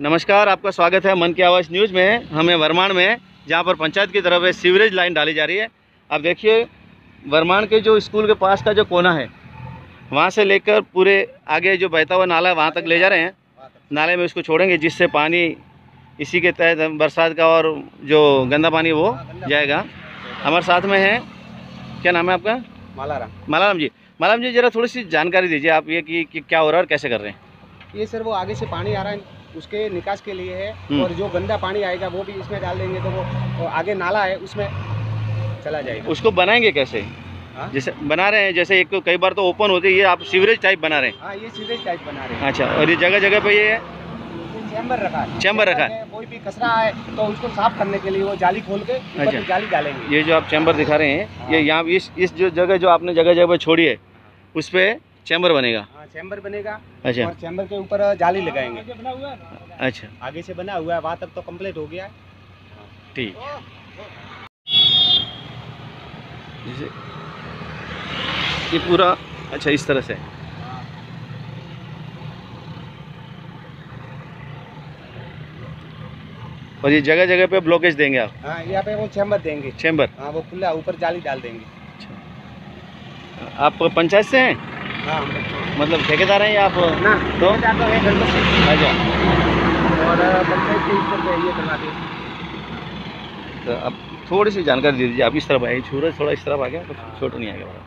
नमस्कार आपका स्वागत है मन की आवाज़ न्यूज़ में हमें वरमान में जहाँ पर पंचायत की तरफ़ सीवरेज लाइन डाली जा रही है। आप देखिए वरमान के जो स्कूल के पास का जो कोना है वहाँ से लेकर पूरे आगे जो बहता हुआ नाला है वहाँ तक ले जा रहे हैं। नाले में उसको छोड़ेंगे जिससे पानी इसी के तहत बरसात का और जो गंदा पानी वो जाएगा। हमारे साथ में है क्या नाम है आपका? मालाराम। मालाराम जी। मालाराम जी ज़रा थोड़ी सी जानकारी दीजिए आप ये कि, कि क्या हो रहा है और कैसे कर रहे हैं? ये सर वो आगे से पानी आ रहा है। उसके निकास के लिए है हम्म। और जो गंदा पानी आएगा वो भी इसमें डाल देंगे तो वो आगे नाला है उसमें चला जाएगा। उसको बनाएँगे कैसे? हाँ? जैसे बना रहे हैं जैसे एक कई बार तो ओपन होती है ये आप सीवरेज टाइप बना रहे हैं? हाँ ये सीवेज टाइप बना रहे हैं। अच्छा और ये जगह जगह पे ये है? चैम्बर रखा है। चैम्बर रखा है। कोई भी कचरा है तो उसको साफ़ करने के लिए वो जाली खोल के अच्छा। जाली डालेंगे। ये जो आप चैम्बर दिखा रहे हैं ये यहाँ इस इस जो जगह जो आपने जगह जगह पे छोड़ी है उस पर चैम्बर बनेगा? हाँ चैम्बर बनेगा अच्छा। और चैम्बर के ऊपर जाली लगाएँगे। अच्छा। आगे से बना हुआ है वहाँ तक तो कंप्लीट हो गया। है ठीक। जैसे ये पूरा अच्छा इस तरह से। और ये जगह जगह पे ब्लॉकेज देंगे आप? हाँ यहाँ पे वो चैम्बर देंगे। चैम्बर हाँ वो खुला ऊपर जाली डाल देंगे। आप पंचायत से हैं? मतलब ठेकेदार हैं या आप? ना तो? तो है अच्छा। और तो आप थोड़ी सी जानकारी दे दीजिए आप इस तरफ़ आए सूरज थोड़ा इस तरफ़ आ गया तो छोटा नहीं आ गया।